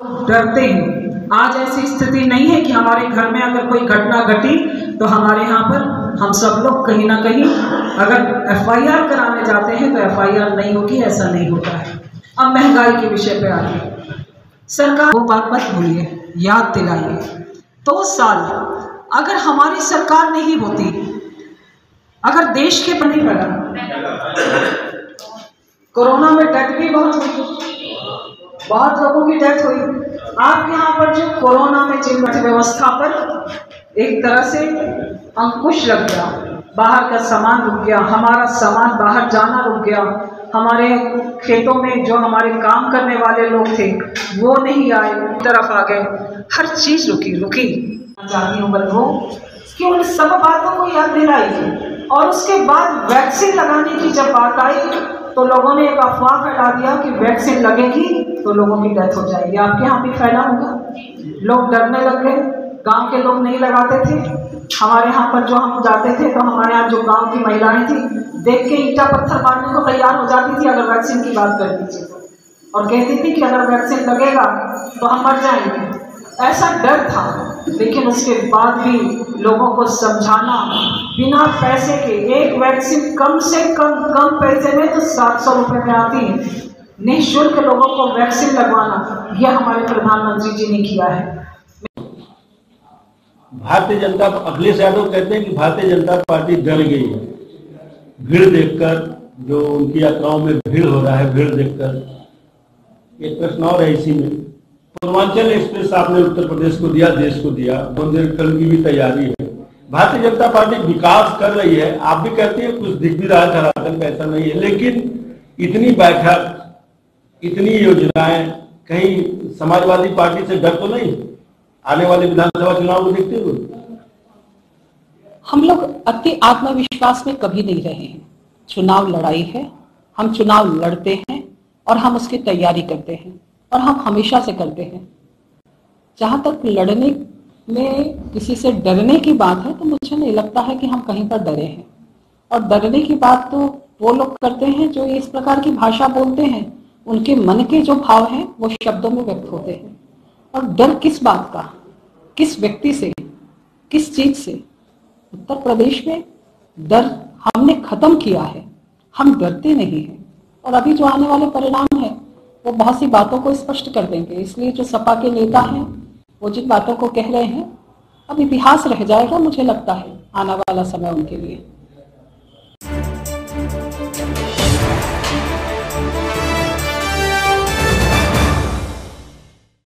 डरते हैं। आज ऐसी स्थिति नहीं है कि हमारे घर में अगर कोई घटना घटी तो हमारे यहाँ पर हम सब लोग कहीं ना कहीं अगर एफआईआर कराने जाते हैं तो एफआईआर नहीं होगी, ऐसा नहीं होता है। अब महँगाई के विषय पे आइए सरकार वो बात मत भूलिए, याद दिलाइए। दो साल अगर हमारी सरकार नहीं होती, अगर देश के बने पड़ा कोरोना में डेथ भी बहुत हुई। बहुत लोगों की डेथ हुई। आप यहाँ पर जो कोरोना में जिन व्यवस्था पर एक तरह से अंकुश लग गया। बाहर का सामान रुक गया, हमारा सामान बाहर जाना रुक गया। हमारे खेतों में जो हमारे काम करने वाले लोग थे, वो नहीं आए, तरफ़ आ गए। हर चीज़ रुकी रुकी। चाहती हूँ वो कि उन सब बातों को याद दिलाई और उसके बाद वैक्सीन लगाने की जब बात आई तो लोगों ने एक अफवाह फैला दिया कि वैक्सीन लगेगी तो लोगों की डेथ हो जाएगी। आपके यहाँ भी फैला होगा? लोग डरने लग गए। गाँव के लोग नहीं लगाते थे। हमारे यहाँ पर जो हम जाते थे तो हमारे यहाँ जो गाँव की महिलाएँ थी, देख के ईटा पत्थर मारने को तैयार हो जाती थी, अगर वैक्सीन की बात कर दीजिए और कहती थी कि अगर वैक्सीन लगेगा तो हम मर जाएँगे। ऐसा डर था। लेकिन उसके बाद भी लोगों को समझाना, बिना पैसे के, एक वैक्सीन कम से कम कम पैसे में तो सात सौ रुपये में आती है। निःशुल्क लोगों को वैक्सीन लगवाना, यह हमारे प्रधानमंत्री जी ने किया है। भारतीय जनता, अखिलेश यादव कहते हैं कि भारतीय जनता पार्टी डर गई है। भीड़ देखकर, जो उनकी यात्राओं में भीड़ हो रहा है, भीड़ देखकर। एक प्रश्न और है इसी में। पूर्वांचल एक्सप्रेस आपने उत्तर प्रदेश को दिया, देश को दिया बुंदेलखंड की भी तैयारी है। भारतीय जनता पार्टी विकास कर रही है, आप भी कहते हैं, कुछ दिख भी रहा धरातल ऐसा नहीं है, लेकिन इतनी बैठक, इतनी योजनाएँ, कहीं समाजवादी पार्टी से डर तो नहीं? आने वाले विधानसभा चुनाव को देखते हुए। हम लोग अति आत्मविश्वास में कभी नहीं रहे हैं। चुनाव लड़ाई है, हम चुनाव लड़ते हैं और हम उसकी तैयारी करते हैं। और हम हमेशा से करते हैं। जहाँ तक लड़ने में किसी से डरने की बात है तो मुझे नहीं लगता है कि हम कहीं पर डरे हैं। और डरने की बात तो वो लोग करते हैं जो इस प्रकार की भाषा बोलते हैं। उनके मन के जो भाव हैं, वो शब्दों में व्यक्त होते हैं। और डर किस बात का? किस व्यक्ति से? किस चीज़ से? उत्तर प्रदेश में डर हमने खत्म किया है। हम डरते नहीं हैं। और अभी जो आने वाले परिणाम है वो बहुत सी बातों को स्पष्ट कर देंगे। इसलिए जो सपा के नेता हैं, वो जिन बातों को कह रहे हैं, अब इतिहास रह जाएगा, मुझे लगता है, आने वाला समय उनके लिए।